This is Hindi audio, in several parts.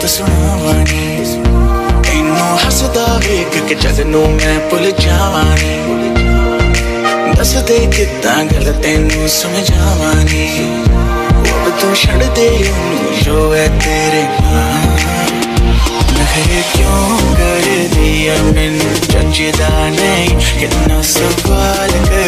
बात सुना वाणी ਤੈਨੂੰ ਹੱਸਦਾ ਵੇਖ ਕੇ ਜਦ ਨੂੰ ਮੈਂ ਭੁੱਲ ਜਾਵਾਂਗੀ ਦੱਸਦੇ ਕਿੱਦਾਂ ਗੱਲ ਤੈਨੂੰ ਸਮਝਾਵਾਂਗੀ ਉਹ ਤੂੰ ਛੱਡ ਦੇ ਉਹਨੂੰ ਜੋ ਹੈ ਤੇਰੇ ਨਾਲ ਨਖਰੇ ਕਿਉਂ ਕਰਦੀ ਆ ਮੈਨੂੰ ਚੱਜਦਾ ਨਹੀਂ ਕਿੰਨਾ ਸਵਾਲ ਕਰ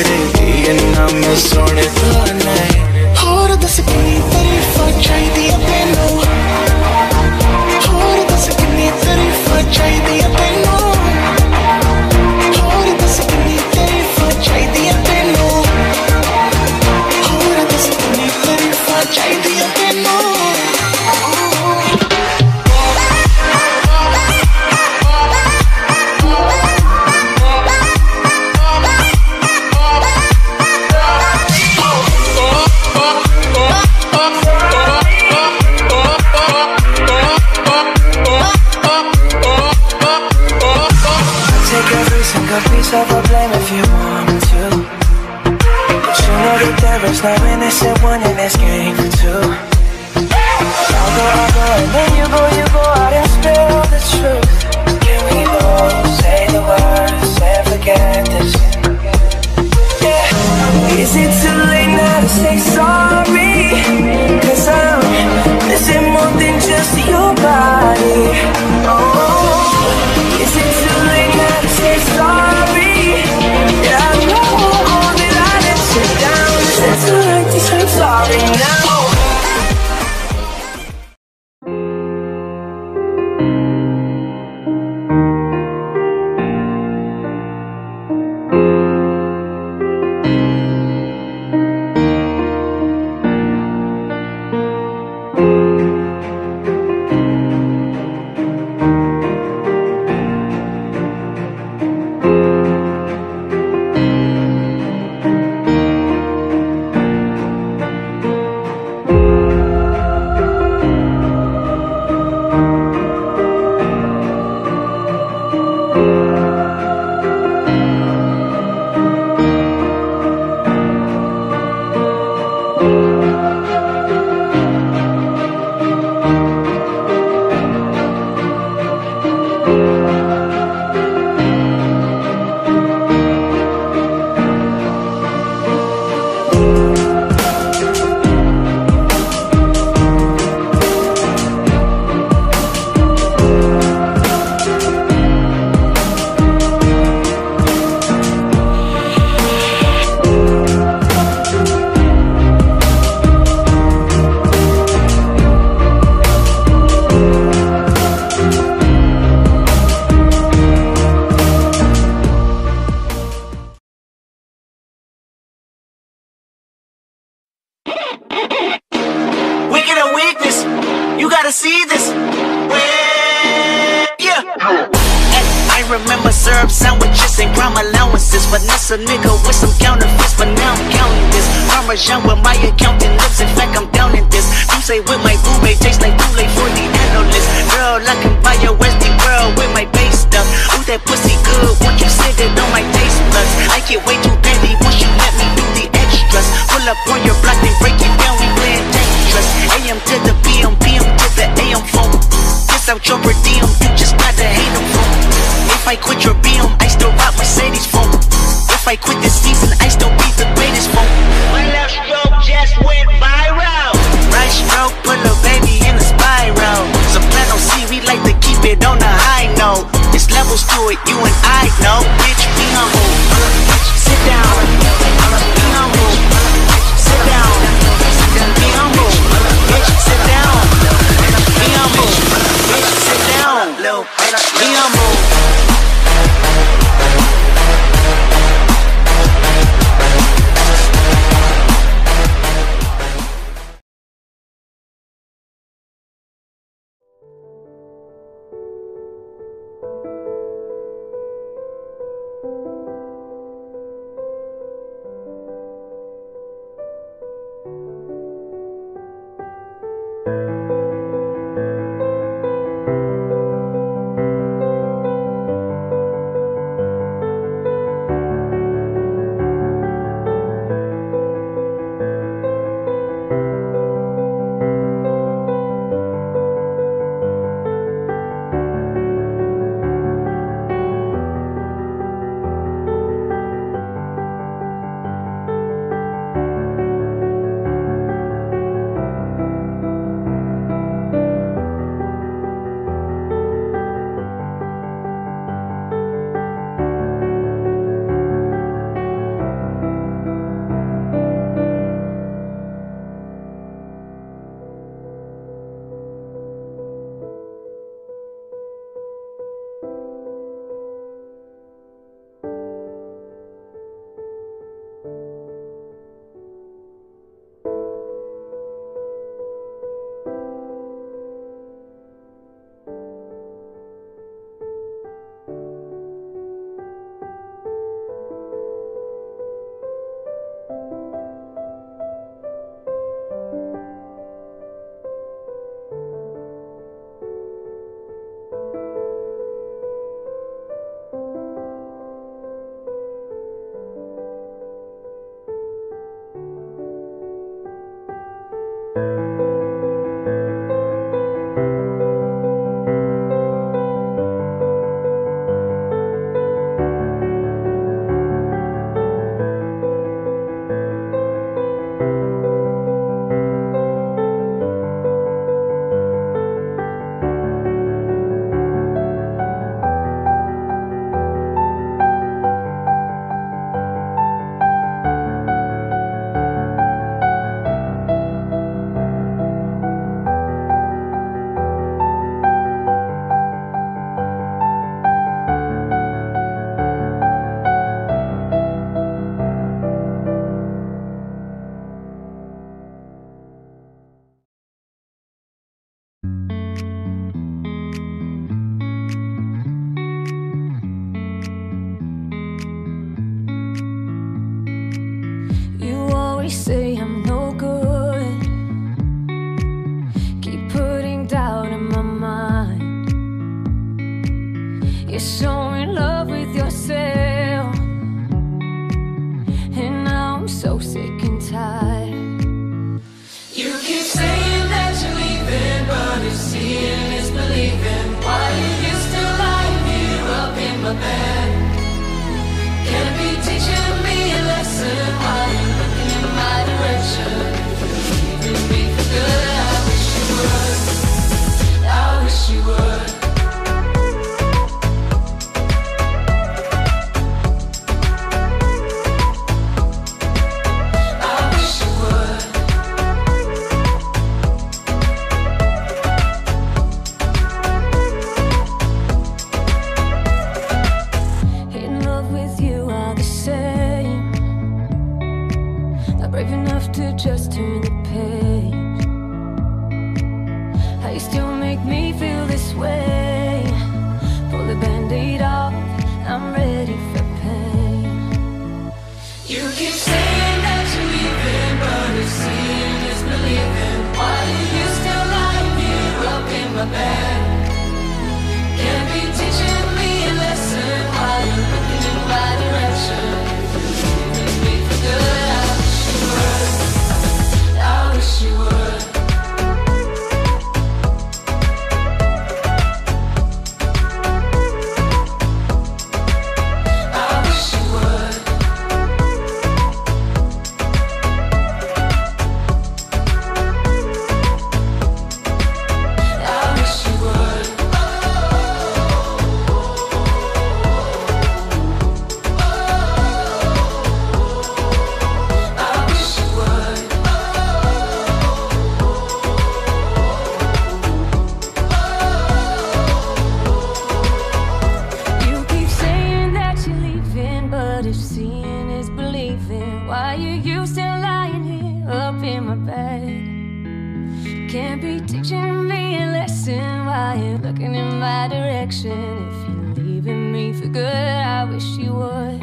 can't be teaching me a lesson while you're looking in my direction. If you're leaving me for good, I wish you would.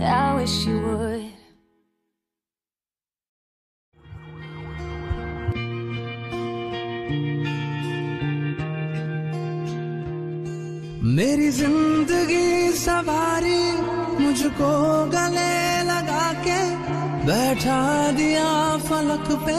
I wish you would. मेरी जिंदगी सवारी मुझको गले लगा के बैठा दिया फलक पे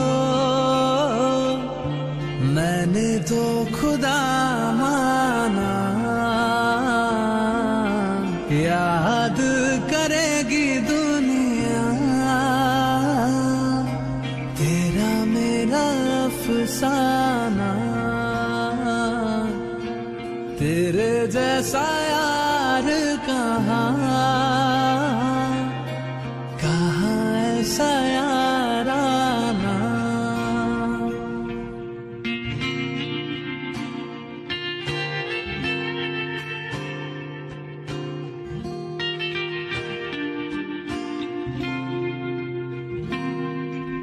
लगी दुनिया। तेरा मेरा अफसाना। तेरे जैसा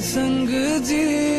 三个字。